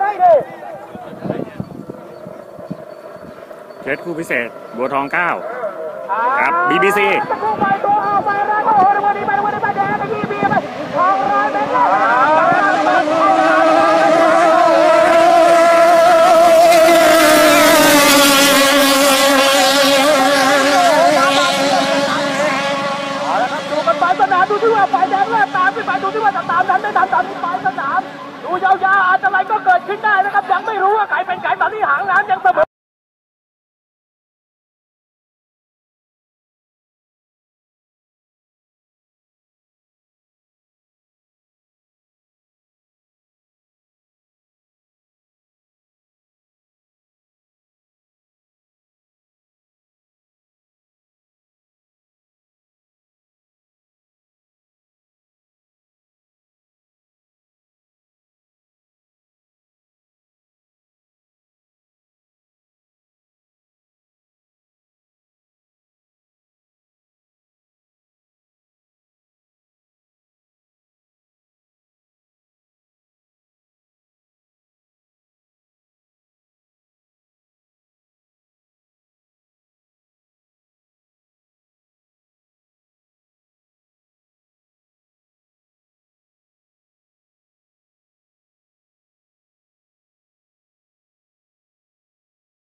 ได้ดิเคสคู่พิเศษ บัวทองเก้าครับ BBC ตะคุ่มไปตัวเอาไปแล้วก็โอ้โหวันนี้ไปวันนี้ไปแดงไปยี่ปีไปทองร้อยเมตรแล้วเอาละครับดูกันปลายสนามดูที่ว่าฝ่ายแดงเริ่มตามขึ้นไปดูที่ว่าจะตามนั้นไม่ตามตามที่ปลายสนาม ดูยาวๆอันตรายก็เกิดขึ้นได้นะครับ ยังไม่รู้ว่าใครเป็นไก่ตอนนี้หางน้ำยังเสมอ